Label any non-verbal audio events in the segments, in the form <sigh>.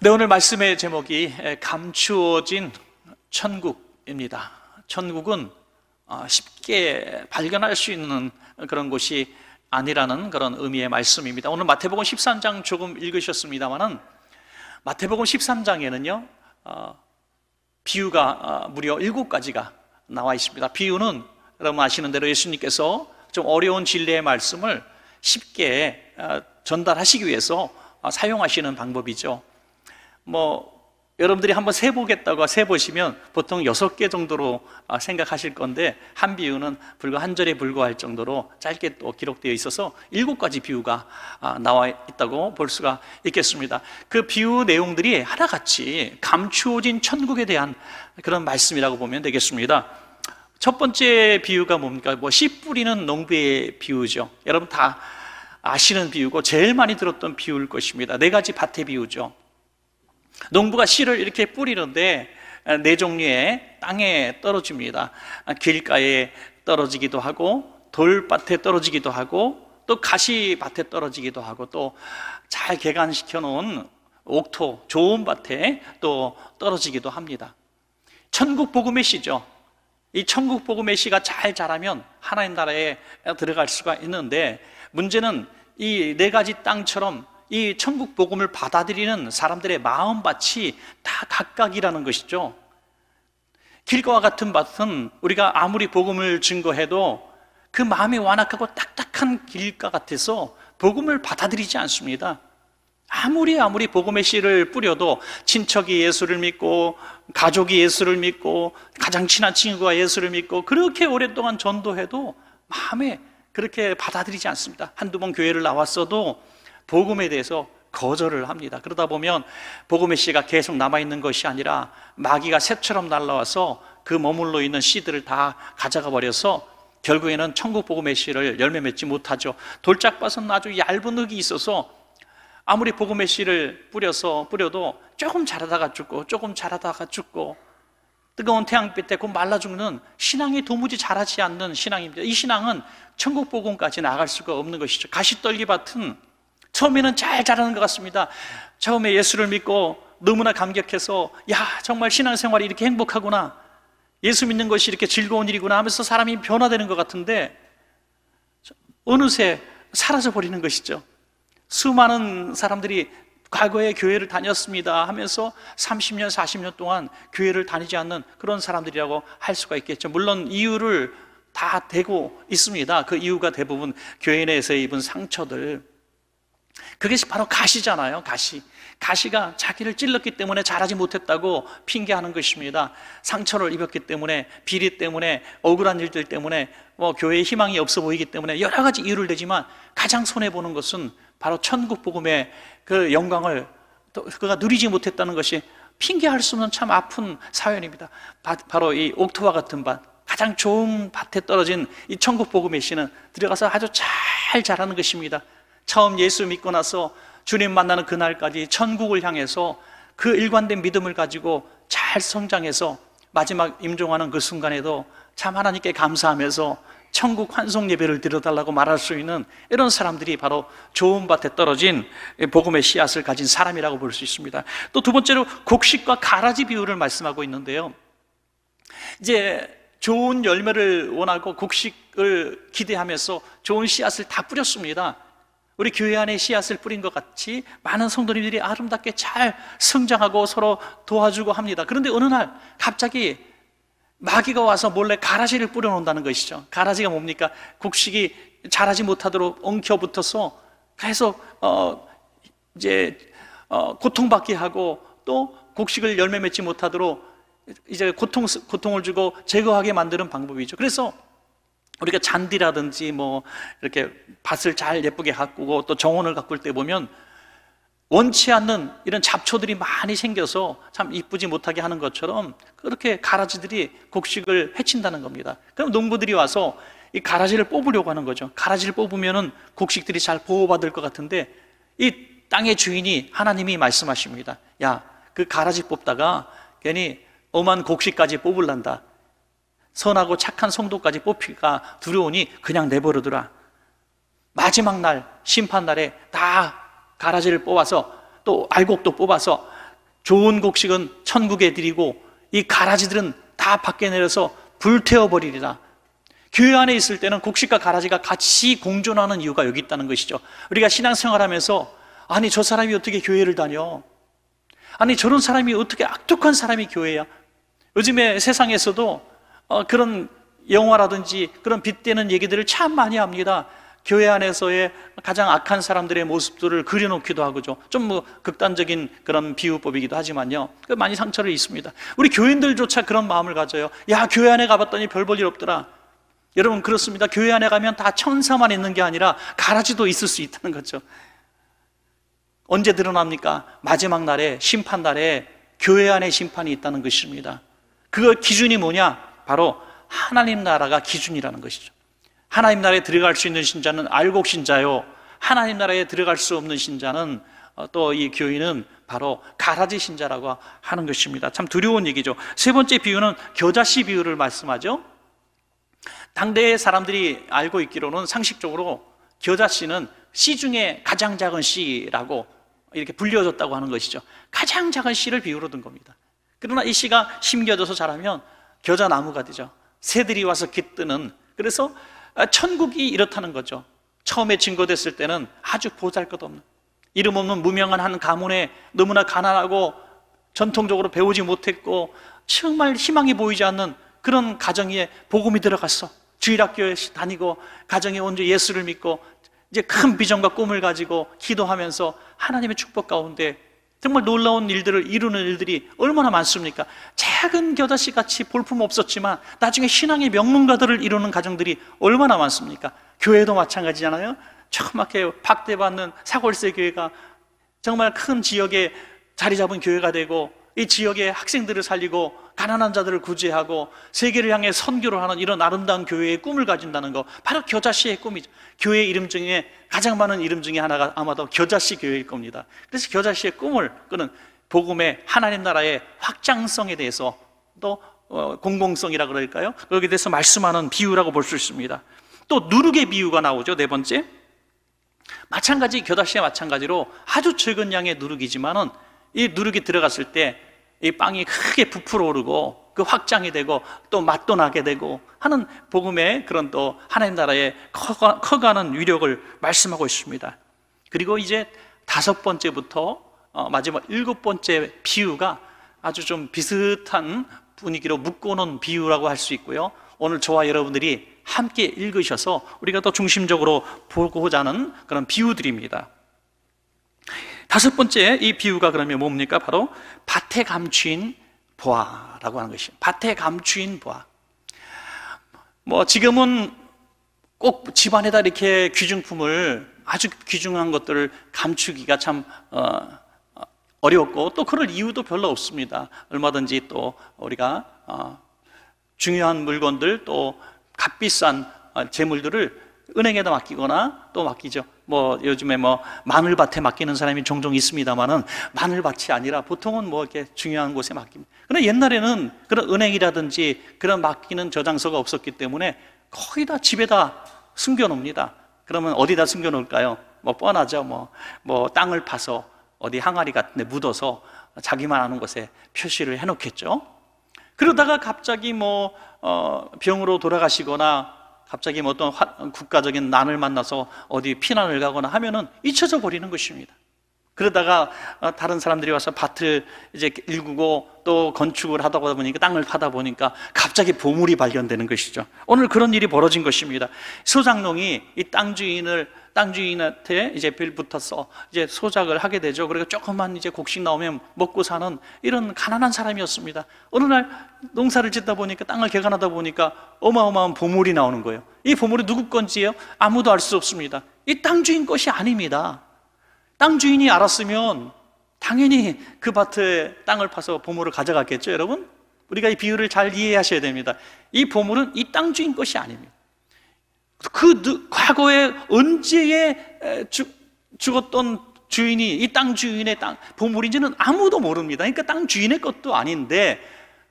네, 오늘 말씀의 제목이 감추어진 천국입니다. 천국은 어, 쉽게 발견할 수 있는 그런 곳이 아니라는 그런 의미의 말씀입니다. 오늘 마태복음 13장 조금 읽으셨습니다만은 마태복음 13장에는요, 어, 비유가 어, 무려 일곱 가지가 나와 있습니다. 비유는 여러분 아시는 대로 예수님께서 좀 어려운 진리의 말씀을 쉽게 전달하시기 위해서 사용하시는 방법이죠. 뭐 여러분들이 한번 세보겠다고 세보시면 보통 여섯 개 정도로 아, 생각하실 건데 한 비유는 불과 한 절에 불과할 정도로 짧게 또 기록되어 있어서 일곱 가지 비유가 아, 나와 있다고 볼 수가 있겠습니다. 그 비유 내용들이 하나같이 감추어진 천국에 대한 그런 말씀이라고 보면 되겠습니다. 첫 번째 비유가 뭡니까? 뭐 씨 뿌리는 농부의 비유죠. 여러분 다 아시는 비유고 제일 많이 들었던 비유일 것입니다. 네 가지 밭의 비유죠. 농부가 씨를 이렇게 뿌리는데 네 종류의 땅에 떨어집니다. 길가에 떨어지기도 하고 돌밭에 떨어지기도 하고 또 가시밭에 떨어지기도 하고 또 잘 개간시켜 놓은 옥토 좋은 밭에 또 떨어지기도 합니다. 천국 복음의 씨죠. 이 천국 복음의 씨가 잘 자라면 하나님 나라에 들어갈 수가 있는데 문제는 이 네 가지 땅처럼 이 천국 복음을 받아들이는 사람들의 마음밭이 다 각각이라는 것이죠. 길과 같은 밭은 우리가 아무리 복음을 증거해도 그 마음이 완악하고 딱딱한 길가 같아서 복음을 받아들이지 않습니다. 아무리 아무리 복음의 씨를 뿌려도 친척이 예수를 믿고 가족이 예수를 믿고 가장 친한 친구가 예수를 믿고 그렇게 오랫동안 전도해도 마음에 그렇게 받아들이지 않습니다. 한두 번 교회를 나왔어도 복음에 대해서 거절을 합니다. 그러다 보면 복음의 씨가 계속 남아있는 것이 아니라 마귀가 새처럼 날라와서 그 머물러 있는 씨들을 다 가져가 버려서 결국에는 천국 복음의 씨를 열매 맺지 못하죠. 돌짝밭은 아주 얇은 흙이 있어서 아무리 복음의 씨를 뿌려서 뿌려도 조금 자라다가 죽고 조금 자라다가 죽고 뜨거운 태양빛에 곧 말라 죽는 신앙이 도무지 자라지 않는 신앙입니다. 이 신앙은 천국 복음까지 나갈 수가 없는 것이죠. 가시떨기 밭은 처음에는 잘 자라는 것 같습니다. 처음에 예수를 믿고 너무나 감격해서 야 정말 신앙생활이 이렇게 행복하구나 예수 믿는 것이 이렇게 즐거운 일이구나 하면서 사람이 변화되는 것 같은데 어느새 사라져 버리는 것이죠. 수많은 사람들이 과거에 교회를 다녔습니다 하면서 30년, 40년 동안 교회를 다니지 않는 그런 사람들이라고 할 수가 있겠죠. 물론 이유를 다 대고 있습니다. 그 이유가 대부분 교회 내에서 입은 상처들, 그것이 바로 가시잖아요, 가시. 가시가 자기를 찔렀기 때문에 잘하지 못했다고 핑계하는 것입니다. 상처를 입었기 때문에, 비리 때문에, 억울한 일들 때문에, 뭐 교회에 희망이 없어 보이기 때문에 여러 가지 이유를 대지만 가장 손해보는 것은 바로 천국 복음의 그 영광을 그가 누리지 못했다는 것이 핑계할 수 없는 참 아픈 사연입니다. 바 로 이 옥토와 같은 밭, 가장 좋은 밭에 떨어진 이 천국 복음의 씨는 들어가서 아주 잘 자라는 것입니다. 처음 예수 믿고 나서 주님 만나는 그날까지 천국을 향해서 그 일관된 믿음을 가지고 잘 성장해서 마지막 임종하는 그 순간에도 참 하나님께 감사하면서 천국 환송 예배를 드려달라고 말할 수 있는 이런 사람들이 바로 좋은 밭에 떨어진 복음의 씨앗을 가진 사람이라고 볼 수 있습니다. 또 두 번째로 곡식과 가라지 비유를 말씀하고 있는데요. 이제 좋은 열매를 원하고 곡식을 기대하면서 좋은 씨앗을 다 뿌렸습니다. 우리 교회 안에 씨앗을 뿌린 것 같이 많은 성도님들이 아름답게 잘 성장하고 서로 도와주고 합니다. 그런데 어느 날 갑자기 마귀가 와서 몰래 가라지를 뿌려놓는다는 것이죠. 가라지가 뭡니까? 곡식이 자라지 못하도록 엉켜붙어서 계속 어 이제 어 고통받게 하고 또 곡식을 열매 맺지 못하도록 이제 고통 고통을 주고 제거하게 만드는 방법이죠. 그래서 우리가 잔디라든지 뭐 이렇게 밭을 잘 예쁘게 가꾸고 또 정원을 가꿀 때 보면 원치 않는 이런 잡초들이 많이 생겨서 참 이쁘지 못하게 하는 것처럼 그렇게 가라지들이 곡식을 해친다는 겁니다. 그럼 농부들이 와서 이 가라지를 뽑으려고 하는 거죠. 가라지를 뽑으면은 곡식들이 잘 보호받을 것 같은데 이 땅의 주인이 하나님이 말씀하십니다. 야, 그 가라지 뽑다가 괜히 엄한 곡식까지 뽑을란다. 선하고 착한 성도까지 뽑히가 두려우니 그냥 내버려두라. 마지막 날, 심판 날에 다 가라지를 뽑아서 또 알곡도 뽑아서 좋은 곡식은 천국에 드리고 이 가라지들은 다 밖에 내려서 불태워 버리리라. 교회 안에 있을 때는 곡식과 가라지가 같이 공존하는 이유가 여기 있다는 것이죠. 우리가 신앙생활하면서 아니 저 사람이 어떻게 교회를 다녀? 아니 저런 사람이 어떻게 악독한 사람이 교회야? 요즘에 세상에서도 어, 그런 영화라든지 그런 빗대는 얘기들을 참 많이 합니다. 교회 안에서의 가장 악한 사람들의 모습들을 그려놓기도 하고죠. 좀 뭐 극단적인 그런 비유법이기도 하지만요. 그 많이 상처를 입습니다. 우리 교인들조차 그런 마음을 가져요. 야, 교회 안에 가봤더니 별 볼 일 없더라. 여러분, 그렇습니다. 교회 안에 가면 다 천사만 있는 게 아니라 가라지도 있을 수 있다는 거죠. 언제 드러납니까? 마지막 날에, 심판 날에 교회 안에 심판이 있다는 것입니다. 그 기준이 뭐냐? 바로 하나님 나라가 기준이라는 것이죠. 하나님 나라에 들어갈 수 있는 신자는 알곡 신자요. 하나님 나라에 들어갈 수 없는 신자는 어, 또이 교인은 바로 가라지 신자라고 하는 것입니다. 참 두려운 얘기죠. 세 번째 비유는 겨자씨 비유를 말씀하죠. 당대의 사람들이 알고 있기로는 상식적으로 겨자씨는 씨 중에 가장 작은 씨라고 이렇게 불려졌다고 하는 것이죠. 가장 작은 씨를 비유로 든 겁니다. 그러나 이 씨가 심겨져서 자라면 겨자나무가 되죠. 새들이 와서 깃드는 그래서 아, 천국이 이렇다는 거죠. 처음에 증거됐을 때는 아주 보잘것없는 이름 없는 무명한 한 가문에 너무나 가난하고 전통적으로 배우지 못했고 정말 희망이 보이지 않는 그런 가정에 복음이 들어갔어. 주일학교에 다니고 가정에 온 예수를 믿고 이제 큰 비전과 꿈을 가지고 기도하면서 하나님의 축복 가운데 정말 놀라운 일들을 이루는 일들이 얼마나 많습니까? 작은 겨자씨 같이 볼품 없었지만 나중에 신앙의 명문가들을 이루는 가정들이 얼마나 많습니까? 교회도 마찬가지잖아요. 조그맣게 박대받는 사골세 교회가 정말 큰 지역에 자리 잡은 교회가 되고 이 지역의 학생들을 살리고 가난한 자들을 구제하고 세계를 향해 선교를 하는 이런 아름다운 교회의 꿈을 가진다는 거 바로 겨자씨의 꿈이죠. 교회 이름 중에 가장 많은 이름 중에 하나가 아마도 겨자씨 교회일 겁니다. 그래서 겨자씨의 꿈을 그는 복음의 하나님 나라의 확장성에 대해서 또 어, 공공성이라 그럴까요? 거기에 대해서 말씀하는 비유라고 볼 수 있습니다. 또 누룩의 비유가 나오죠. 네 번째. 마찬가지 겨자씨와 마찬가지로 아주 적은 양의 누룩이지만은 이 누룩이 들어갔을 때 이 빵이 크게 부풀어 오르고 그 확장이 되고 또 맛도 나게 되고 하는 복음의 그런 또 하나님 나라의 커가, 커가는 위력을 말씀하고 있습니다. 그리고 이제 다섯 번째부터 어, 마지막 일곱 번째 비유가 아주 좀 비슷한 분위기로 묶어놓은 비유라고 할 수 있고요. 오늘 저와 여러분들이 함께 읽으셔서 우리가 더 중심적으로 보고자 하는 그런 비유들입니다. 다섯 번째 이 비유가 그러면 뭡니까? 바로 밭에 감추인 보아라고 하는 것이 밭에 감추인 보아. 뭐 지금은 꼭 집안에다 이렇게 귀중품을 아주 귀중한 것들을 감추기가 참 어, 어렵고 또 그럴 이유도 별로 없습니다. 얼마든지 또 우리가 어, 중요한 물건들 또 값비싼 어, 재물들을 은행에다 맡기거나 또 맡기죠. 뭐 요즘에 뭐 마늘밭에 맡기는 사람이 종종 있습니다만은 마늘밭이 아니라 보통은 뭐 이렇게 중요한 곳에 맡깁니다. 그러나 옛날에는 그런 은행이라든지 그런 맡기는 저장소가 없었기 때문에 거의 다 집에다 숨겨놓습니다. 그러면 어디다 숨겨놓을까요? 뭐 뻔하죠. 뭐, 뭐 땅을 파서 어디 항아리 같은 데 묻어서 자기만 아는 곳에 표시를 해놓겠죠. 그러다가 갑자기 뭐, 어, 병으로 돌아가시거나 갑자기 뭐 어떤 국가적인 난을 만나서 어디 피난을 가거나 하면은 잊혀져 버리는 것입니다. 그러다가 어, 다른 사람들이 와서 밭을 이제 일구고 또 건축을 하다 보니까 땅을 파다 보니까 갑자기 보물이 발견되는 것이죠. 오늘 그런 일이 벌어진 것입니다. 소장농이 이 땅 주인을 땅 주인한테 이제 빌 붙어서 이제 소작을 하게 되죠. 그리고 조금만 이제 곡식 나오면 먹고 사는 이런 가난한 사람이었습니다. 어느 날 농사를 짓다 보니까 땅을 개간하다 보니까 어마어마한 보물이 나오는 거예요. 이 보물이 누구 건지요? 아무도 알 수 없습니다. 이 땅 주인 것이 아닙니다. 땅 주인이 알았으면 당연히 그 밭에 땅을 파서 보물을 가져갔겠죠, 여러분? 우리가 이 비유를 잘 이해하셔야 됩니다. 이 보물은 이 땅 주인 것이 아닙니다. 그 과거에 언제에 죽, 죽었던 주인이 이 땅 주인의 땅 보물인지는 아무도 모릅니다. 그러니까 땅 주인의 것도 아닌데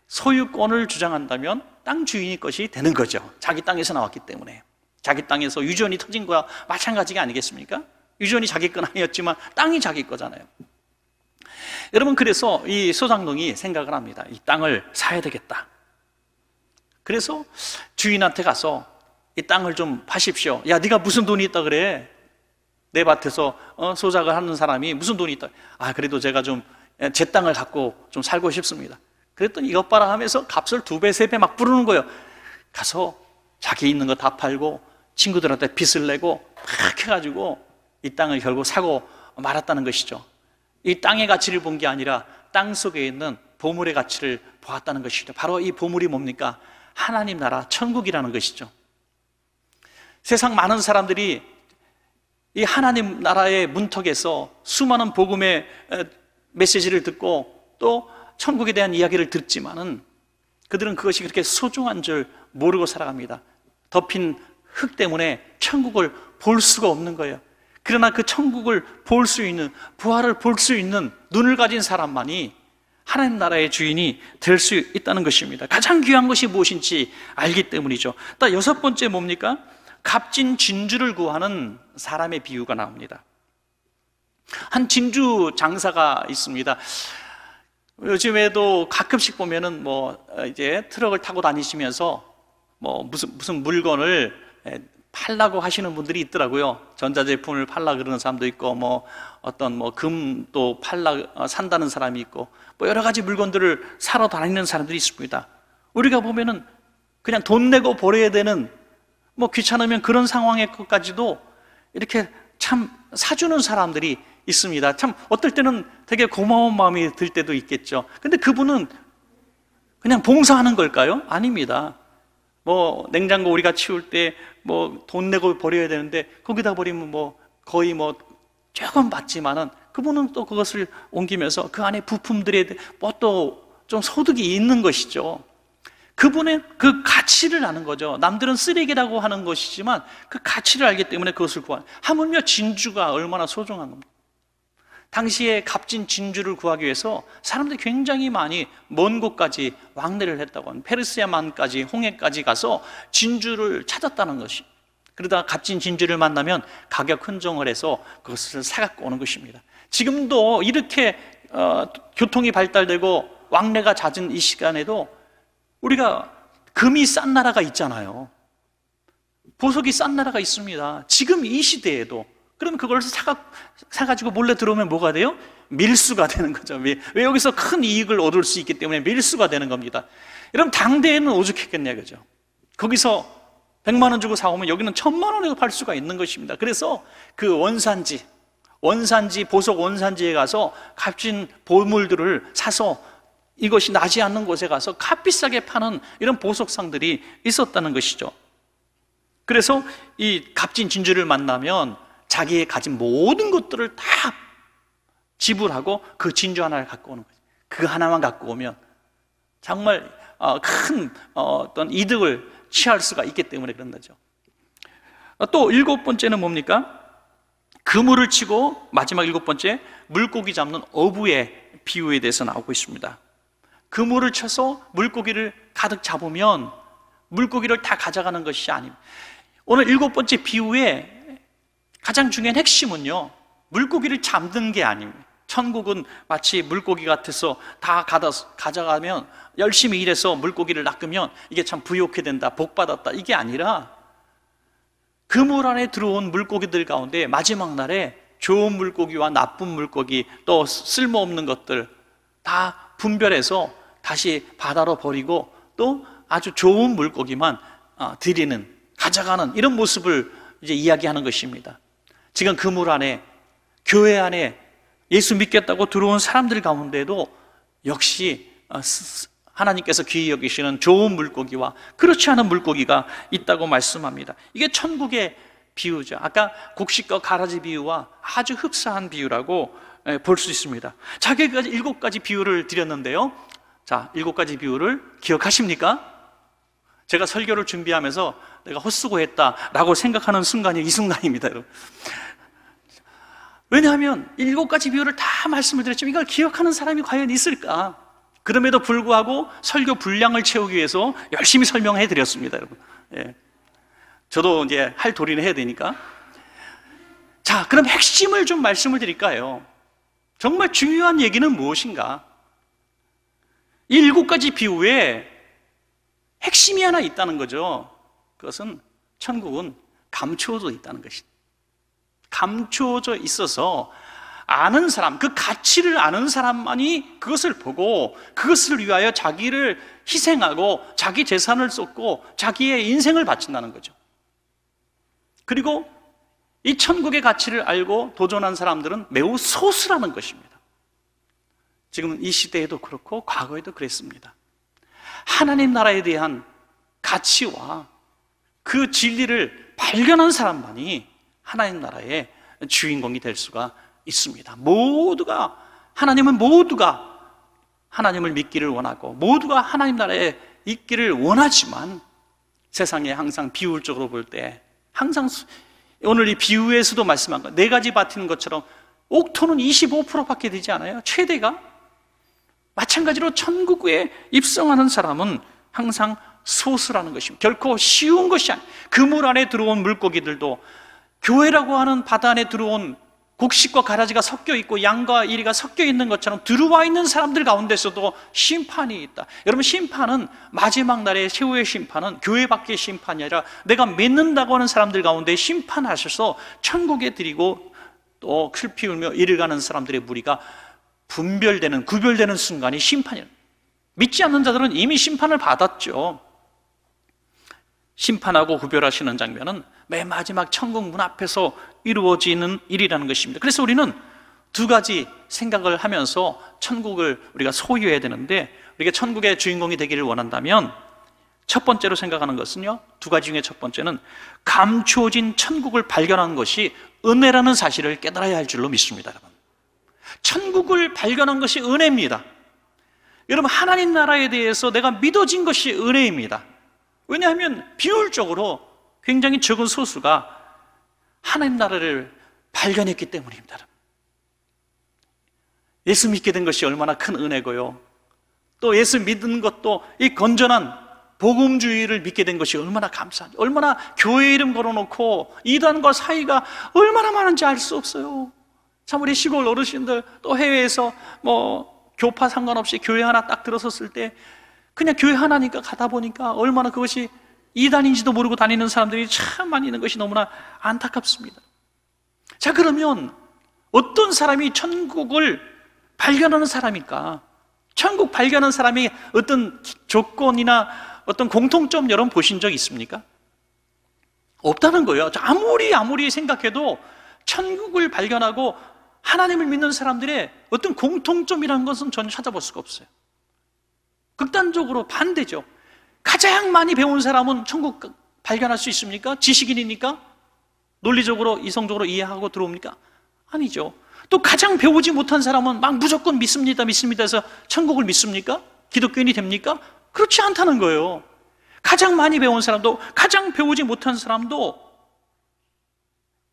소유권을 주장한다면 땅 주인의 것이 되는 거죠. 자기 땅에서 나왔기 때문에 자기 땅에서 유전이 터진 거야 마찬가지가 아니겠습니까? 유전이 자기 건 아니었지만 땅이 자기 거잖아요. 여러분 그래서 이 소장농이 생각을 합니다. 이 땅을 사야 되겠다. 그래서 주인한테 가서 이 땅을 좀 파십시오. 야, 네가 무슨 돈이 있다 그래? 내 밭에서 어, 소작을 하는 사람이 무슨 돈이 있다. 아, 그래도 제가 좀 제 땅을 갖고 좀 살고 싶습니다. 그랬더니 이것 봐라 하면서 값을 두 배, 세 배 막 부르는 거예요. 가서 자기 있는 거 다 팔고 친구들한테 빚을 내고 막 해가지고 이 땅을 결국 사고 말았다는 것이죠. 이 땅의 가치를 본 게 아니라 땅 속에 있는 보물의 가치를 보았다는 것이죠. 바로 이 보물이 뭡니까? 하나님 나라, 천국이라는 것이죠. 세상 많은 사람들이 이 하나님 나라의 문턱에서 수많은 복음의 메시지를 듣고 또 천국에 대한 이야기를 듣지만은 그들은 그것이 그렇게 소중한 줄 모르고 살아갑니다. 덮인 흙 때문에 천국을 볼 수가 없는 거예요. 그러나 그 천국을 볼 수 있는, 부활을 볼 수 있는 눈을 가진 사람만이 하나님 나라의 주인이 될 수 있다는 것입니다. 가장 귀한 것이 무엇인지 알기 때문이죠. 또 여섯 번째 뭡니까? 값진 진주를 구하는 사람의 비유가 나옵니다. 한 진주 장사가 있습니다. 요즘에도 가끔씩 보면은 뭐 이제 트럭을 타고 다니시면서 뭐 무슨 무슨 물건을 팔라고 하시는 분들이 있더라고요. 전자제품을 팔라 그러는 사람도 있고 뭐 어떤 뭐 금도 팔라 어, 산다는 사람이 있고 뭐 여러 가지 물건들을 사러 다니는 사람들이 있습니다. 우리가 보면은 그냥 돈 내고 버려야 되는 뭐 귀찮으면 그런 상황에까지도 이렇게 참 사주는 사람들이 있습니다. 참 어떨 때는 되게 고마운 마음이 들 때도 있겠죠. 근데 그분은 그냥 봉사하는 걸까요? 아닙니다. 뭐 냉장고 우리가 치울 때 뭐 돈 내고 버려야 되는데 거기다 버리면 뭐 거의 뭐 조금 받지만은 그분은 또 그것을 옮기면서 그 안에 부품들에 뭐또 좀 소득이 있는 것이죠. 그분의 그 가치를 아는 거죠. 남들은 쓰레기라고 하는 것이지만 그 가치를 알기 때문에 그것을 구하는. 하물며 진주가 얼마나 소중한 겁니다. 당시에 값진 진주를 구하기 위해서 사람들이 굉장히 많이 먼 곳까지 왕래를 했다고 합니다. 페르시아만까지 홍해까지 가서 진주를 찾았다는 것이. 그러다 값진 진주를 만나면 가격 흥정을 해서 그것을 사갖고 오는 것입니다. 지금도 이렇게 어, 교통이 발달되고 왕래가 잦은 이 시간에도 우리가 금이 싼 나라가 있잖아요. 보석이 싼 나라가 있습니다. 지금 이 시대에도 그러면 그걸 사가, 사가지고 몰래 들어오면 뭐가 돼요? 밀수가 되는 거죠. 왜, 왜 여기서 큰 이익을 얻을 수 있기 때문에 밀수가 되는 겁니다. 여러분, 당대에는 오죽했겠냐, 그죠? 거기서 100만 원 주고 사오면 여기는 1000만 원에도 팔 수가 있는 것입니다. 그래서 그 원산지, 원산지, 보석 원산지에 가서 값진 보물들을 사서 이것이 나지 않는 곳에 가서 값비싸게 파는 이런 보석상들이 있었다는 것이죠. 그래서 이 값진 진주를 만나면 자기의 가진 모든 것들을 다 지불하고 그 진주 하나를 갖고 오는 거죠. 그 하나만 갖고 오면 정말 어, 큰 어, 어떤 이득을 취할 수가 있기 때문에 그런 거죠. 또 일곱 번째는 뭡니까? 그물을 치고 마지막 일곱 번째 물고기 잡는 어부의 비유에 대해서 나오고 있습니다. 그물을 쳐서 물고기를 가득 잡으면 물고기를 다 가져가는 것이 아닙니다. 오늘 일곱 번째 비유에 가장 중요한 핵심은요, 물고기를 잡는 게 아닙니다. 천국은 마치 물고기 같아서 다 가져가면 열심히 일해서 물고기를 낚으면 이게 참 부욕해 된다, 복 받았다. 이게 아니라 그물 안에 들어온 물고기들 가운데 마지막 날에 좋은 물고기와 나쁜 물고기 또 쓸모없는 것들 다 분별해서 다시 바다로 버리고 또 아주 좋은 물고기만 어, 드리는 가져가는 이런 모습을 이제 이야기하는 것입니다. 지금 그 물 안에 교회 안에 예수 믿겠다고 들어온 사람들 가운데도 역시 어, 하나님께서 귀히 여기시는 좋은 물고기와 그렇지 않은 물고기가 있다고 말씀합니다. 이게 천국의 비유죠. 아까 곡식과 가라지 비유와 아주 흡사한 비유라고 볼 수 있습니다. 자기까지 일곱 가지 비유를 드렸는데요. 자, 일곱 가지 비유를 기억하십니까? 제가 설교를 준비하면서 내가 헛수고했다라고 생각하는 순간이 이 순간입니다, 여러분. 왜냐하면 일곱 가지 비유를 다 말씀을 드렸지만 이걸 기억하는 사람이 과연 있을까? 그럼에도 불구하고 설교 분량을 채우기 위해서 열심히 설명해 드렸습니다, 여러분. 예. 저도 이제 할 도리는 해야 되니까. 자, 그럼 핵심을 좀 말씀을 드릴까요? 정말 중요한 얘기는 무엇인가? 이 일곱 가지 비유에 핵심이 하나 있다는 거죠. 그것은 천국은 감추어져 있다는 것이다. 감추어져 있어서 아는 사람, 그 가치를 아는 사람만이 그것을 보고 그것을 위하여 자기를 희생하고 자기 재산을 쏟고 자기의 인생을 바친다는 거죠. 그리고 이 천국의 가치를 알고 도전한 사람들은 매우 소수라는 것입니다. 지금 이 시대에도 그렇고 과거에도 그랬습니다. 하나님 나라에 대한 가치와 그 진리를 발견한 사람만이 하나님 나라의 주인공이 될 수가 있습니다. 모두가 하나님은 모두가 하나님을 믿기를 원하고 모두가 하나님 나라에 있기를 원하지만 세상에 항상 비율적으로 볼 때 항상 오늘 이 비유에서도 말씀한 거, 네 가지 밭인 것처럼 옥토는 25%밖에 되지 않아요? 최대가? 마찬가지로 천국에 입성하는 사람은 항상 소수라는 것입니다. 결코 쉬운 것이 아니에요. 그물 안에 들어온 물고기들도 교회라고 하는 바다 안에 들어온 곡식과 가라지가 섞여 있고 양과 이리가 섞여 있는 것처럼 들어와 있는 사람들 가운데서도 심판이 있다. 여러분 심판은 마지막 날의 최후의 심판은 교회 밖의 심판이 아니라 내가 믿는다고 하는 사람들 가운데 심판하셔서 천국에 드리고 또 클피 울며 이를 가는 사람들의 무리가 분별되는 구별되는 순간이 심판이에요. 믿지 않는 자들은 이미 심판을 받았죠. 심판하고 구별하시는 장면은 맨 마지막 천국 문 앞에서 이루어지는 일이라는 것입니다. 그래서 우리는 두 가지 생각을 하면서 천국을 우리가 소유해야 되는데 우리가 천국의 주인공이 되기를 원한다면 첫 번째로 생각하는 것은요, 두 가지 중에 첫 번째는 감추어진 천국을 발견한 것이 은혜라는 사실을 깨달아야 할 줄로 믿습니다, 여러분. 천국을 발견한 것이 은혜입니다. 여러분, 하나님 나라에 대해서 내가 믿어진 것이 은혜입니다. 왜냐하면 비율적으로 굉장히 적은 소수가 하나님 나라를 발견했기 때문입니다. 예수 믿게 된 것이 얼마나 큰 은혜고요. 또 예수 믿는 것도 이 건전한 복음주의를 믿게 된 것이 얼마나 감사한지, 얼마나 교회 이름 걸어놓고 이단과 사이가 얼마나 많은지 알 수 없어요. 참 우리 시골 어르신들 또 해외에서 뭐 교파 상관없이 교회 하나 딱 들어섰을 때 그냥 교회 하나니까 가다 보니까 얼마나 그것이 이단인지도 모르고 다니는 사람들이 참 많이 있는 것이 너무나 안타깝습니다. 자, 그러면 어떤 사람이 천국을 발견하는 사람일까? 천국 발견한 사람이 어떤 조건이나 어떤 공통점 여러분 보신 적 있습니까? 없다는 거예요. 아무리 아무리 생각해도 천국을 발견하고 하나님을 믿는 사람들의 어떤 공통점이라는 것은 전혀 찾아볼 수가 없어요. 극단적으로 반대죠. 가장 많이 배운 사람은 천국 발견할 수 있습니까? 지식인이니까? 논리적으로, 이성적으로 이해하고 들어옵니까? 아니죠. 또 가장 배우지 못한 사람은 막 무조건 믿습니다, 믿습니다 해서 천국을 믿습니까? 기독교인이 됩니까? 그렇지 않다는 거예요. 가장 많이 배운 사람도, 가장 배우지 못한 사람도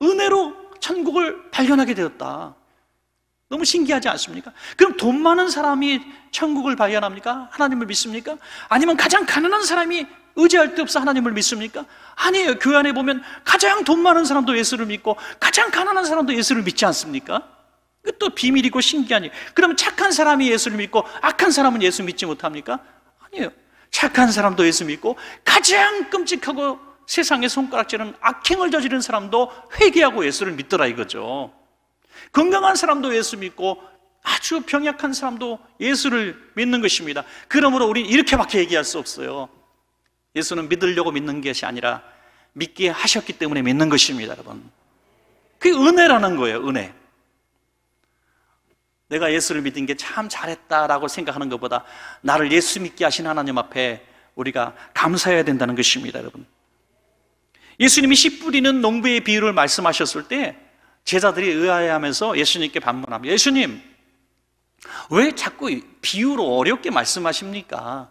은혜로 천국을 발견하게 되었다. 너무 신기하지 않습니까? 그럼 돈 많은 사람이 천국을 발견합니까? 하나님을 믿습니까? 아니면 가장 가난한 사람이 의지할 데 없어 하나님을 믿습니까? 아니에요. 교회 안에 보면 가장 돈 많은 사람도 예수를 믿고 가장 가난한 사람도 예수를 믿지 않습니까? 또 비밀이고 신기하니. 그러면 착한 사람이 예수를 믿고 악한 사람은 예수 믿지 못합니까? 아니에요. 착한 사람도 예수 믿고 가장 끔찍하고 세상에 손가락질은 악행을 저지른 사람도 회개하고 예수를 믿더라 이거죠. 건강한 사람도 예수 믿고 아주 병약한 사람도 예수를 믿는 것입니다. 그러므로 우리는 이렇게밖에 얘기할 수 없어요. 예수는 믿으려고 믿는 것이 아니라 믿게 하셨기 때문에 믿는 것입니다, 여러분. 그게 은혜라는 거예요, 은혜. 내가 예수를 믿은 게 참 잘했다라고 생각하는 것보다 나를 예수 믿게 하신 하나님 앞에 우리가 감사해야 된다는 것입니다, 여러분. 예수님이 씨 뿌리는 농부의 비유를 말씀하셨을 때 제자들이 의아해하면서 예수님께 반문합니다. 예수님, 왜 자꾸 비유로 어렵게 말씀하십니까?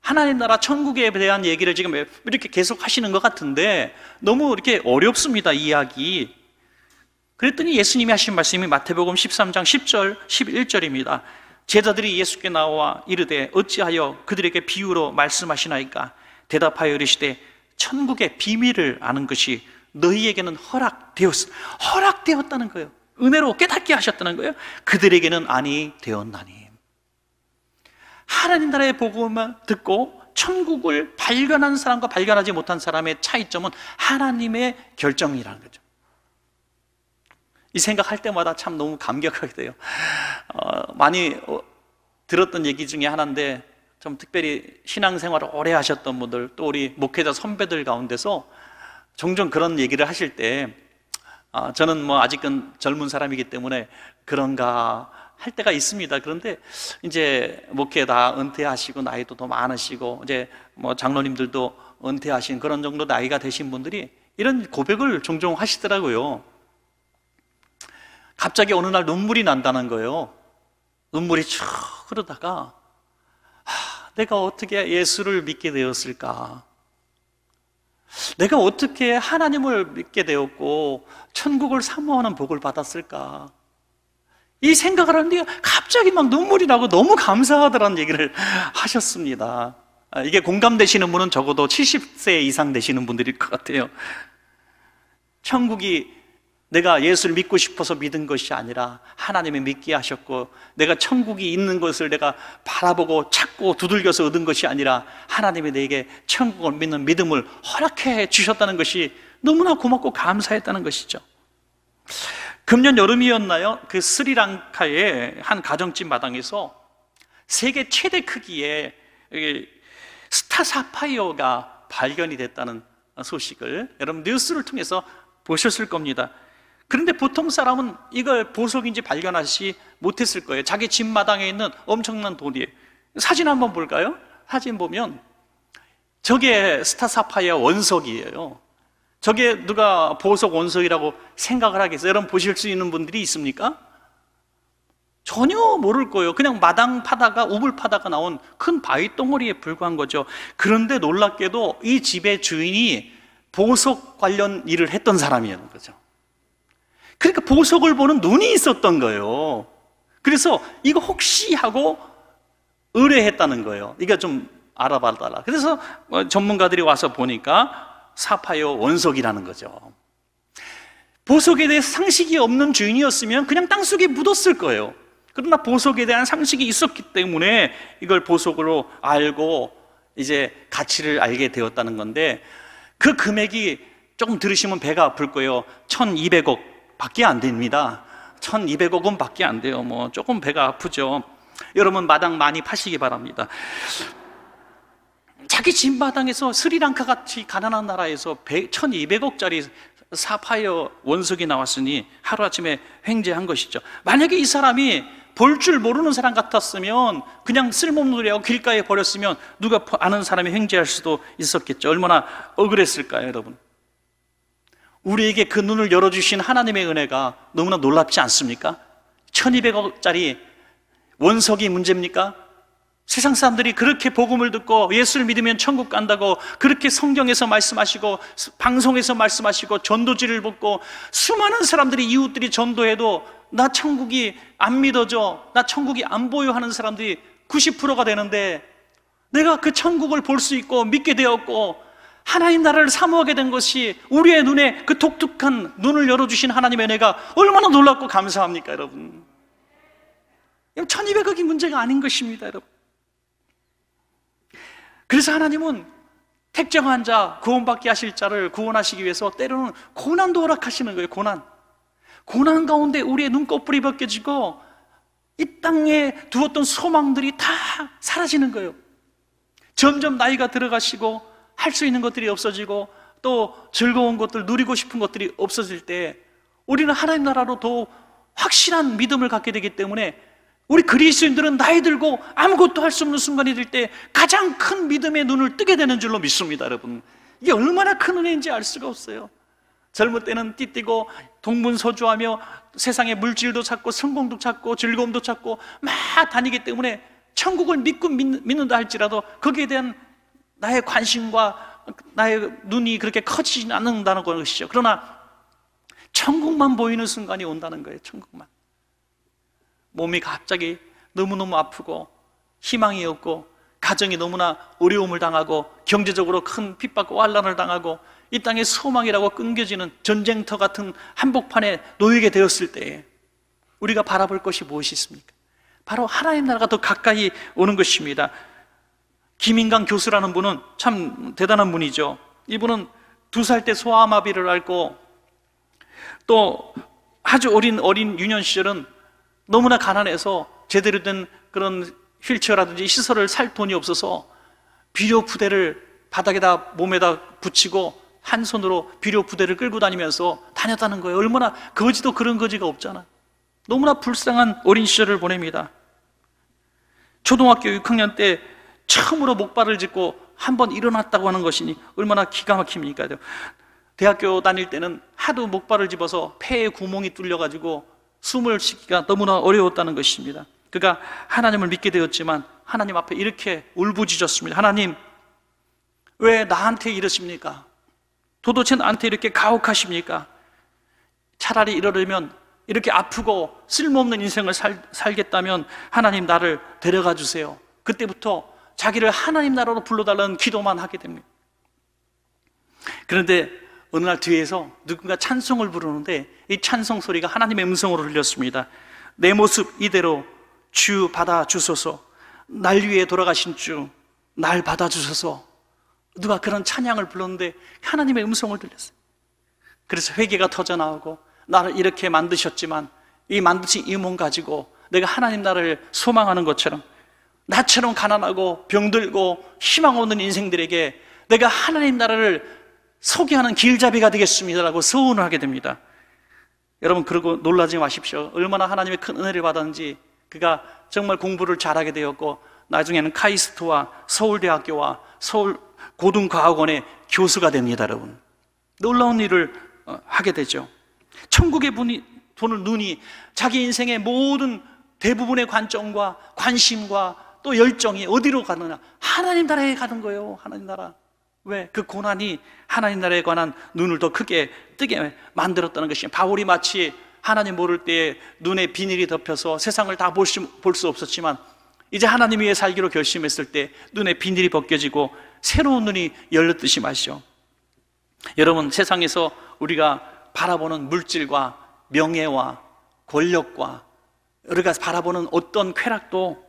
하나님 나라 천국에 대한 얘기를 지금 이렇게 계속 하시는 것 같은데 너무 이렇게 어렵습니다, 이야기. 그랬더니 예수님이 하신 말씀이 마태복음 13장 10절, 11절입니다. 제자들이 예수께 나와 이르되 어찌하여 그들에게 비유로 말씀하시나이까? 대답하여 이르시되 천국의 비밀을 아는 것이 너희에게는 허락되었, 허락되었다는 거예요. 은혜로 깨닫게 하셨다는 거예요. 그들에게는 아니 되었나니. 하나님 나라의 복음을 듣고 천국을 발견한 사람과 발견하지 못한 사람의 차이점은 하나님의 결정이라는 거죠. 이 생각할 때마다 참 너무 감격하게 돼요. 어, 많이 어, 들었던 얘기 중에 하나인데 좀 특별히 신앙생활을 오래 하셨던 분들 또 우리 목회자 선배들 가운데서 종종 그런 얘기를 하실 때 아, 저는 뭐 아직은 젊은 사람이기 때문에 그런가 할 때가 있습니다. 그런데 이제 목회 다 은퇴하시고 나이도 더 많으시고 이제 뭐 장로님들도 은퇴하신 그런 정도 나이가 되신 분들이 이런 고백을 종종 하시더라고요. 갑자기 어느 날 눈물이 난다는 거예요. 눈물이 쭉 흐르다가 하, 내가 어떻게 예수를 믿게 되었을까? 내가 어떻게 하나님을 믿게 되었고 천국을 사모하는 복을 받았을까? 이 생각을 하는데 갑자기 막 눈물이 나고 너무 감사하더라는 얘기를 <laughs> 하셨습니다. 아, 이게 공감되시는 분은 적어도 70세 이상 되시는 분들일 것 같아요. 천국이 내가 예수를 믿고 싶어서 믿은 것이 아니라 하나님이 믿게 하셨고 내가 천국이 있는 것을 내가 바라보고 찾고 두들겨서 얻은 것이 아니라 하나님이 내게 천국을 믿는 믿음을 허락해 주셨다는 것이 너무나 고맙고 감사했다는 것이죠. 금년 여름이었나요? 그 스리랑카의 한 가정집 마당에서 세계 최대 크기의 스타 사파이어가 발견이 됐다는 소식을 여러분 뉴스를 통해서 보셨을 겁니다. 그런데 보통 사람은 이걸 보석인지 발견하지 못했을 거예요. 자기 집 마당에 있는 엄청난 돌이에요. 사진 한번 볼까요? 사진 보면 저게 스타 사파이어 원석이에요. 저게 누가 보석 원석이라고 생각을 하겠어요? 여러분 보실 수 있는 분들이 있습니까? 전혀 모를 거예요. 그냥 마당 파다가 우물 파다가 나온 큰 바위 덩어리에 불과한 거죠. 그런데 놀랍게도 이 집의 주인이 보석 관련 일을 했던 사람이라는 거죠. 그러니까 보석을 보는 눈이 있었던 거예요. 그래서 이거 혹시 하고 의뢰했다는 거예요. 이거 좀 알아봐달라. 그래서 뭐 전문가들이 와서 보니까 사파이어 원석이라는 거죠. 보석에 대해 상식이 없는 주인이었으면 그냥 땅속에 묻었을 거예요. 그러나 보석에 대한 상식이 있었기 때문에 이걸 보석으로 알고 이제 가치를 알게 되었다는 건데 그 금액이 조금 들으시면 배가 아플 거예요. 1200억 밖에 안 됩니다. 1200억 원 밖에 안 돼요. 뭐 조금 배가 아프죠. 여러분 마당 많이 파시기 바랍니다. 자기 집 마당에서 스리랑카 같이 가난한 나라에서 1200억짜리 사파이어 원석이 나왔으니 하루아침에 횡재한 것이죠. 만약에 이 사람이 볼 줄 모르는 사람 같았으면 그냥 쓸모없는 소리하고 길가에 버렸으면 누가 아는 사람이 횡재할 수도 있었겠죠. 얼마나 억울했을까요, 여러분? 우리에게 그 눈을 열어주신 하나님의 은혜가 너무나 놀랍지 않습니까? 1200억짜리 원석이 문제입니까? 세상 사람들이 그렇게 복음을 듣고 예수를 믿으면 천국 간다고 그렇게 성경에서 말씀하시고 방송에서 말씀하시고 전도지를 벗고 수많은 사람들이 이웃들이 전도해도 나 천국이 안 믿어져 나 천국이 안 보여 하는 사람들이 90%가 되는데 내가 그 천국을 볼 수 있고 믿게 되었고 하나님 나라를 사모하게 된 것이 우리의 눈에 그 독특한 눈을 열어주신 하나님의 은혜가 얼마나 놀랍고 감사합니까, 여러분? 1200억이 문제가 아닌 것입니다, 여러분. 그래서 하나님은 택정한 자, 구원받게 하실 자를 구원하시기 위해서 때로는 고난도 허락하시는 거예요, 고난. 고난 가운데 우리의 눈꺼풀이 벗겨지고 이 땅에 두었던 소망들이 다 사라지는 거예요. 점점 나이가 들어가시고 할 수 있는 것들이 없어지고 또 즐거운 것들, 누리고 싶은 것들이 없어질 때 우리는 하나님 나라로 더 확실한 믿음을 갖게 되기 때문에 우리 그리스도인들은 나이 들고 아무것도 할 수 없는 순간이 될 때 가장 큰 믿음의 눈을 뜨게 되는 줄로 믿습니다, 여러분. 이게 얼마나 큰 은혜인지 알 수가 없어요. 젊을 때는 띠띠고 동문서주하며 세상의 물질도 찾고 성공도 찾고 즐거움도 찾고 막 다니기 때문에 천국을 믿고 믿는다 할지라도 거기에 대한 나의 관심과 나의 눈이 그렇게 커지지 않는다는 것이죠. 그러나 천국만 보이는 순간이 온다는 거예요. 천국만. 몸이 갑자기 너무너무 아프고 희망이 없고 가정이 너무나 어려움을 당하고 경제적으로 큰 핍박과 환란을 당하고 이 땅의 소망이라고 끊겨지는 전쟁터 같은 한복판에 놓이게 되었을 때에 우리가 바라볼 것이 무엇이 있습니까? 바로 하나님 나라가 더 가까이 오는 것입니다. 김인강 교수라는 분은 참 대단한 분이죠. 이분은 두 살 때 소아마비를 앓고 또 아주 어린 어린 유년 시절은 너무나 가난해서 제대로 된 그런 휠체어라든지 시설을 살 돈이 없어서 비료 부대를 바닥에다 몸에다 붙이고 한 손으로 비료 부대를 끌고 다니면서 다녔다는 거예요. 얼마나 거지도 그런 거지가 없잖아. 너무나 불쌍한 어린 시절을 보냅니다. 초등학교 6학년 때 처음으로 목발을 짚고 한 번 일어났다고 하는 것이니 얼마나 기가 막힙니까? 대학교 다닐 때는 하도 목발을 집어서 폐에 구멍이 뚫려가지고 숨을 쉬기가 너무나 어려웠다는 것입니다. 그가 하나님을 믿게 되었지만 하나님 앞에 이렇게 울부짖었습니다. 하나님, 왜 나한테 이러십니까? 도대체 나한테 이렇게 가혹하십니까? 차라리 이러려면 이렇게 아프고 쓸모없는 인생을 살, 살겠다면 하나님 나를 데려가 주세요. 그때부터 자기를 하나님 나라로 불러달라는 기도만 하게 됩니다. 그런데 어느 날 뒤에서 누군가 찬송을 부르는데 이 찬송 소리가 하나님의 음성으로 들렸습니다. 내 모습 이대로 주 받아 주소서. 날 위해 돌아가신 주, 날 받아 주소서. 누가 그런 찬양을 불렀는데 하나님의 음성을 들렸어요. 그래서 회개가 터져 나오고 나를 이렇게 만드셨지만 이 만드신 이 몸 가지고 내가 하나님 나라를 소망하는 것처럼 나처럼 가난하고 병들고 희망 없는 인생들에게 내가 하나님 나라를 소개하는 길잡이가 되겠습니다라고 소원을 하게 됩니다. 여러분 그러고 놀라지 마십시오. 얼마나 하나님의 큰 은혜를 받았는지 그가 정말 공부를 잘하게 되었고 나중에는 카이스트와 서울대학교와 서울 고등과학원의 교수가 됩니다, 여러분. 놀라운 일을 어, 하게 되죠. 천국의 분이, 돈을 눈이 자기 인생의 모든 대부분의 관점과 관심과 또 열정이 어디로 가느냐? 하나님 나라에 가는 거예요. 하나님 나라. 왜? 그 고난이 하나님 나라에 관한 눈을 더 크게 뜨게 만들었다는 것이 바울이 마치 하나님 모를 때에 눈에 비닐이 덮여서 세상을 다 볼 수 없었지만 이제 하나님 위해 살기로 결심했을 때 눈에 비닐이 벗겨지고 새로운 눈이 열렸듯이 마시오. 여러분 세상에서 우리가 바라보는 물질과 명예와 권력과 우리가 바라보는 어떤 쾌락도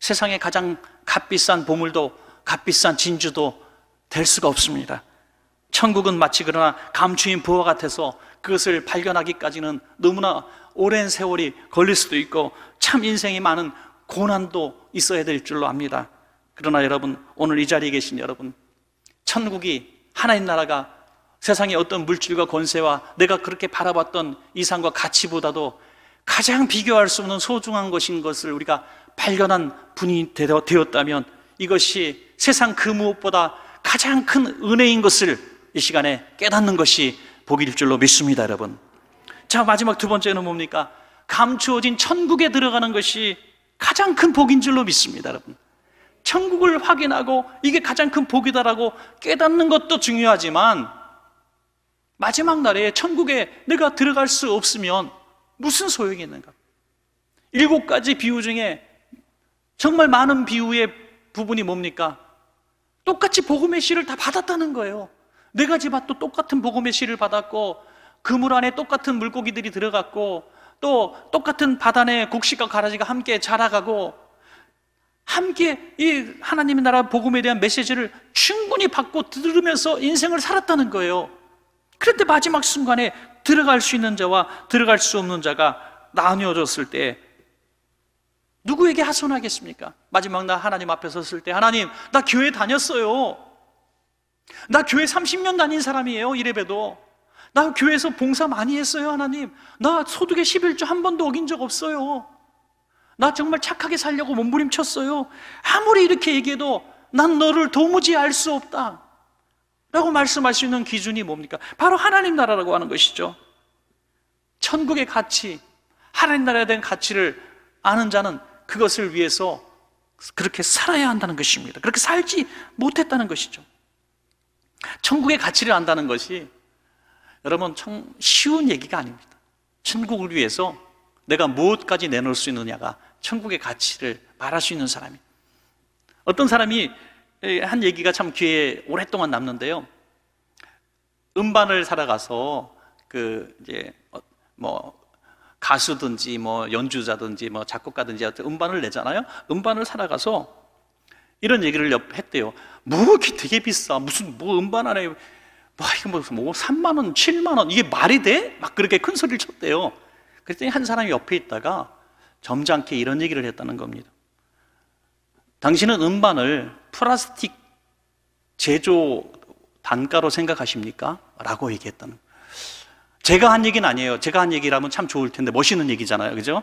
세상의 가장 값비싼 보물도 값비싼 진주도 될 수가 없습니다. 천국은 마치 그러나 감추인 부와 같아서 그것을 발견하기까지는 너무나 오랜 세월이 걸릴 수도 있고 참 인생이 많은 고난도 있어야 될 줄로 압니다. 그러나 여러분, 오늘 이 자리에 계신 여러분, 천국이 하나님 나라가 세상의 어떤 물질과 권세와 내가 그렇게 바라봤던 이상과 가치보다도 가장 비교할 수 없는 소중한 것인 것을 우리가 발견한 분이 되었다면 이것이 세상 그 무엇보다 가장 큰 은혜인 것을 이 시간에 깨닫는 것이 복일 줄로 믿습니다, 여러분. 자, 마지막 두 번째는 뭡니까? 감추어진 천국에 들어가는 것이 가장 큰 복인 줄로 믿습니다, 여러분. 천국을 확인하고 이게 가장 큰 복이다라고 깨닫는 것도 중요하지만 마지막 날에 천국에 내가 들어갈 수 없으면 무슨 소용이 있는가? 일곱 가지 비유 중에 정말 많은 비유의 부분이 뭡니까? 똑같이 복음의 씨를 다 받았다는 거예요. 네 가지 밭도 똑같은 복음의 씨를 받았고 그물 안에 똑같은 물고기들이 들어갔고 또 똑같은 바단에 곡식과 가라지가 함께 자라가고 함께 이 하나님의 나라 복음에 대한 메시지를 충분히 받고 들으면서 인생을 살았다는 거예요. 그런데 마지막 순간에 들어갈 수 있는 자와 들어갈 수 없는 자가 나뉘어졌을 때 누구에게 하소하겠습니까? 마지막 날 하나님 앞에 섰을 때 하나님 나 교회 다녔어요. 나 교회 30년 다닌 사람이에요 이래봬도. 나 교회에서 봉사 많이 했어요 하나님. 나 소득의 11조 한 번도 어긴 적 없어요. 나 정말 착하게 살려고 몸부림쳤어요. 아무리 이렇게 얘기해도 난 너를 도무지 알 수 없다. 라고 말씀할 수 있는 기준이 뭡니까? 바로 하나님 나라라고 하는 것이죠. 천국의 가치 하나님 나라에 대한 가치를 아는 자는 그것을 위해서 그렇게 살아야 한다는 것입니다. 그렇게 살지 못했다는 것이죠. 천국의 가치를 안다는 것이 여러분 참 쉬운 얘기가 아닙니다. 천국을 위해서 내가 무엇까지 내놓을 수 있느냐가 천국의 가치를 말할 수 있는 사람이. 어떤 사람이 한 얘기가 참 귀에 오랫동안 남는데요. 음반을 사러 가서 그 이제 어, 뭐 가수든지 뭐 연주자든지 뭐 작곡가든지 음반을 내잖아요. 음반을 사러 가서 이런 얘기를 했대요. 뭐 되게 비싸. 무슨 뭐 음반 안에 뭐 이게 뭐, 뭐 3만 원, 7만 원 이게 말이 돼? 막 그렇게 큰 소리를 쳤대요. 그랬더니 한 사람이 옆에 있다가 점잖게 이런 얘기를 했다는 겁니다. 당신은 음반을 플라스틱 제조 단가로 생각하십니까? 라고 얘기했다는 거예요. 제가 한 얘기는 아니에요. 제가 한 얘기라면 참 좋을 텐데 멋있는 얘기잖아요. 그죠?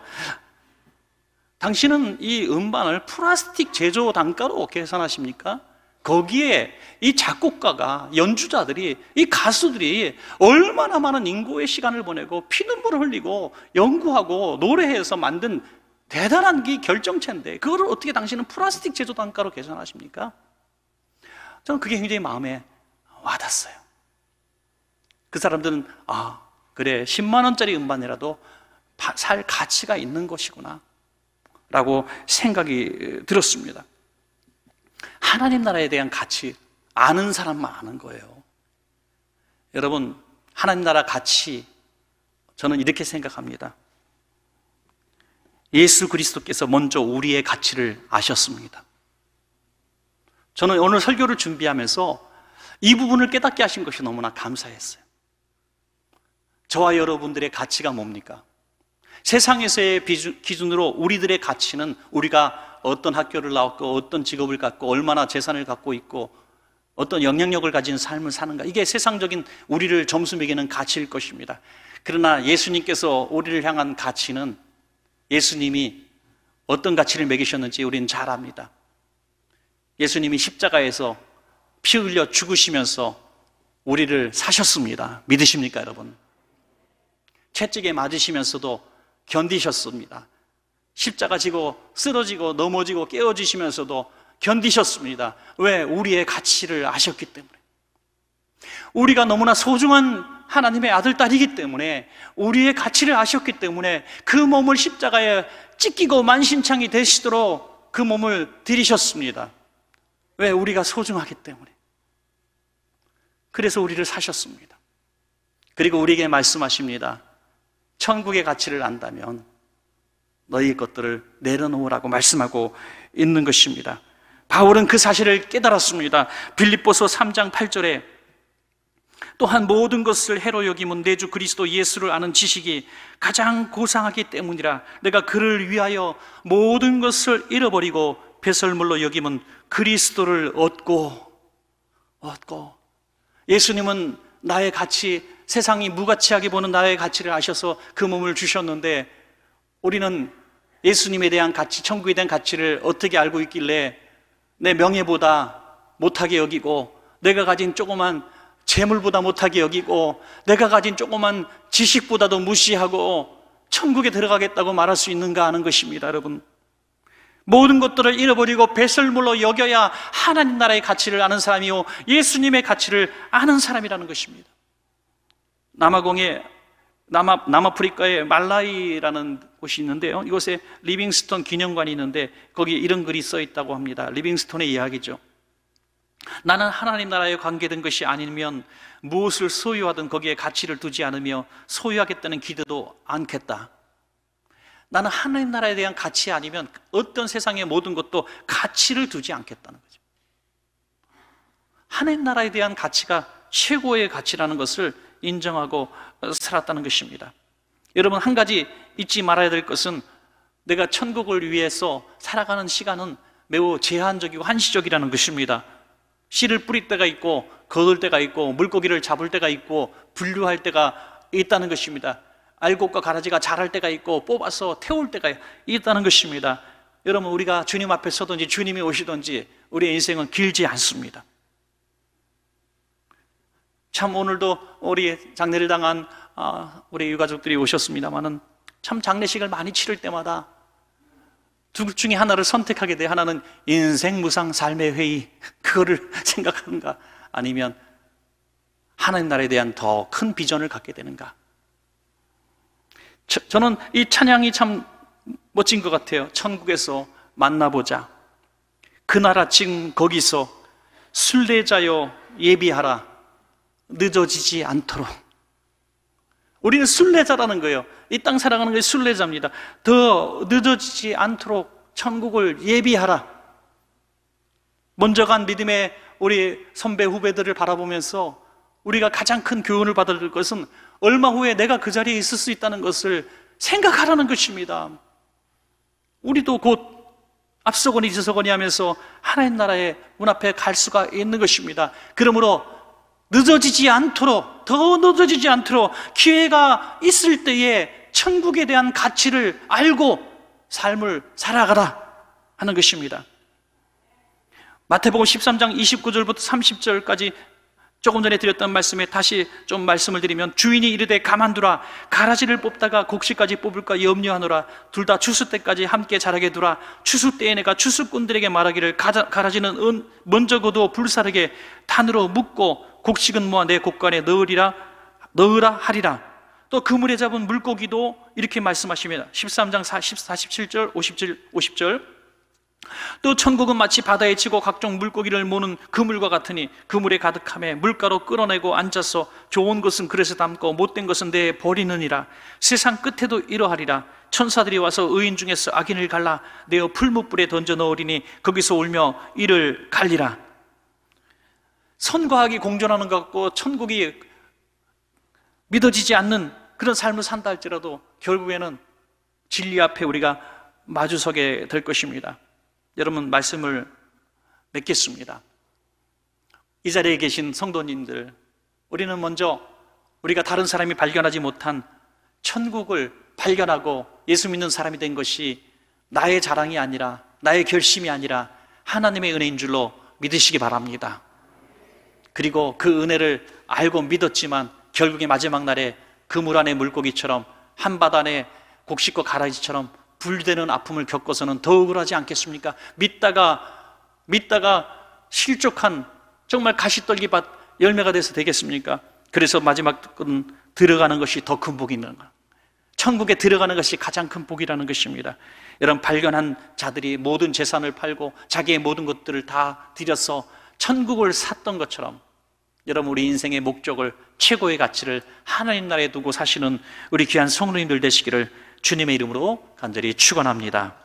당신은 이 음반을 플라스틱 제조 단가로 계산하십니까? 거기에 이 작곡가가, 연주자들이, 이 가수들이 얼마나 많은 인고의 시간을 보내고 피눈물을 흘리고 연구하고 노래해서 만든 대단한 게 결정체인데 그거를 어떻게 당신은 플라스틱 제조 단가로 계산하십니까? 저는 그게 굉장히 마음에 와닿았어요. 그 사람들은 아 그래 10만 원짜리 음반이라도 살 가치가 있는 것이구나 라고 생각이 들었습니다. 하나님 나라에 대한 가치 아는 사람만 아는 거예요. 여러분 하나님 나라 가치 저는 이렇게 생각합니다. 예수 그리스도께서 먼저 우리의 가치를 아셨습니다. 저는 오늘 설교를 준비하면서 이 부분을 깨닫게 하신 것이 너무나 감사했어요. 저와 여러분들의 가치가 뭡니까? 세상에서의 기준으로 우리들의 가치는 우리가 어떤 학교를 나왔고 어떤 직업을 갖고 얼마나 재산을 갖고 있고 어떤 영향력을 가진 삶을 사는가 이게 세상적인 우리를 점수 매기는 가치일 것입니다. 그러나 예수님께서 우리를 향한 가치는 예수님이 어떤 가치를 매기셨는지 우리는 잘 압니다. 예수님이 십자가에서 피 흘려 죽으시면서 우리를 사셨습니다. 믿으십니까, 여러분? 채찍에 맞으시면서도 견디셨습니다. 십자가 지고 쓰러지고 넘어지고 깨어지시면서도 견디셨습니다. 왜? 우리의 가치를 아셨기 때문에. 우리가 너무나 소중한 하나님의 아들, 딸이기 때문에 우리의 가치를 아셨기 때문에 그 몸을 십자가에 찢기고 만신창이 되시도록 그 몸을 들이셨습니다. 왜? 우리가 소중하기 때문에. 그래서 우리를 사셨습니다. 그리고 우리에게 말씀하십니다. 천국의 가치를 안다면 너희 것들을 내려놓으라고 말씀하고 있는 것입니다. 바울은 그 사실을 깨달았습니다. 빌립보서 3장 8절에 또한 모든 것을 해로 여김은 내 주 그리스도 예수를 아는 지식이 가장 고상하기 때문이라 내가 그를 위하여 모든 것을 잃어버리고 배설물로 여김은 그리스도를 얻고 얻고 예수님은 나의 가치 세상이 무가치하게 보는 나의 가치를 아셔서 그 몸을 주셨는데 우리는 예수님에 대한 가치, 천국에 대한 가치를 어떻게 알고 있길래 내 명예보다 못하게 여기고 내가 가진 조그만 재물보다 못하게 여기고 내가 가진 조그만 지식보다도 무시하고 천국에 들어가겠다고 말할 수 있는가 하는 것입니다, 여러분. 모든 것들을 잃어버리고 배설물로 여겨야 하나님 나라의 가치를 아는 사람이요 예수님의 가치를 아는 사람이라는 것입니다. 남아공에 남아, 남아프리카의 말라위라는 곳이 있는데요. 이곳에 리빙스톤 기념관이 있는데 거기에 이런 글이 써 있다고 합니다. 리빙스톤의 이야기죠. 나는 하나님 나라에 관계된 것이 아니면 무엇을 소유하든 거기에 가치를 두지 않으며 소유하겠다는 기대도 않겠다. 나는 하나님 나라에 대한 가치 아니면 어떤 세상의 모든 것도 가치를 두지 않겠다는 거죠. 하나님 나라에 대한 가치가 최고의 가치라는 것을 인정하고 살았다는 것입니다. 여러분, 한 가지 잊지 말아야 될 것은 내가 천국을 위해서 살아가는 시간은 매우 제한적이고 한시적이라는 것입니다. 씨를 뿌릴 때가 있고 거둘 때가 있고 물고기를 잡을 때가 있고 분류할 때가 있다는 것입니다. 알곡과 가라지가 자랄 때가 있고 뽑아서 태울 때가 있다는 것입니다. 여러분 우리가 주님 앞에 서든지 주님이 오시든지 우리의 인생은 길지 않습니다. 참 오늘도 우리 장례를 당한 아, 우리 유가족들이 오셨습니다만은 참 장례식을 많이 치를 때마다 둘 중에 하나를 선택하게 돼. 하나는 인생 무상 삶의 회의. 그거를 <laughs> 생각하는가? 아니면 하나님 나라에 대한 더 큰 비전을 갖게 되는가? 저, 는이 찬양이 참 멋진 것 같아요. 천국에서 만나보자. 그날 아침 거기서 순례자여 예비하라 늦어지지 않도록 우리는 순례자라는 거예요. 이 땅 살아가는 게 순례자입니다. 더 늦어지지 않도록 천국을 예비하라. 먼저 간 믿음의 우리 선배 후배들을 바라보면서 우리가 가장 큰 교훈을 받을 것은 얼마 후에 내가 그 자리에 있을 수 있다는 것을 생각하라는 것입니다. 우리도 곧 앞서거니 뒤서거니 하면서 하나님 나라의 문 앞에 갈 수가 있는 것입니다. 그러므로 늦어지지 않도록, 더 늦어지지 않도록 기회가 있을 때에 천국에 대한 가치를 알고 삶을 살아가라 하는 것입니다. 마태복음 13장 29절부터 30절까지 조금 전에 드렸던 말씀에 다시 좀 말씀을 드리면 주인이 이르되 가만두라 가라지를 뽑다가 곡식까지 뽑을까 염려하노라. 둘 다 추수 때까지 함께 자라게 두라. 추수 때에 내가 추수꾼들에게 말하기를 가라지는 은 먼저 거두어 불사르게 단으로 묶고 곡식은 모아 내 곡간에 넣으리라 넣으라 하리라. 또 그물에 잡은 물고기도 이렇게 말씀하십니다. 13장 40, 47절 50절 50절 또 천국은 마치 바다에 치고 각종 물고기를 모는 그물과 같으니 그물에 가득함에 물가로 끌어내고 앉아서 좋은 것은 그릇에 담고 못된 것은 내에 버리느니라. 세상 끝에도 이러하리라. 천사들이 와서 의인 중에서 악인을 갈라 내어 풀무불에 던져 넣으리니 거기서 울며 이를 갈리라. 선과 악이 공존하는 것 같고 천국이 믿어지지 않는 그런 삶을 산다 할지라도 결국에는 진리 앞에 우리가 마주서게 될 것입니다 여러분 말씀을 맺겠습니다. 이 자리에 계신 성도님들, 우리는 먼저 우리가 다른 사람이 발견하지 못한 천국을 발견하고 예수 믿는 사람이 된 것이 나의 자랑이 아니라 나의 결심이 아니라 하나님의 은혜인 줄로 믿으시기 바랍니다. 그리고 그 은혜를 알고 믿었지만 결국에 마지막 날에 그물 안의 물고기처럼 한바단의 곡식과 가라지처럼 불되는 아픔을 겪어서는 더 억울하지 않겠습니까? 믿다가 믿다가 실족한 정말 가시떨기밭 열매가 돼서 되겠습니까? 그래서 마지막 은 들어가는 것이 더 큰 복이 있는 거. 천국에 들어가는 것이 가장 큰 복이라는 것입니다. 여러분 발견한 자들이 모든 재산을 팔고 자기의 모든 것들을 다 들여서 천국을 샀던 것처럼 여러분 우리 인생의 목적을 최고의 가치를 하나님 나라에 두고 사시는 우리 귀한 성도님들 되시기를 주님의 이름으로 간절히 축원합니다.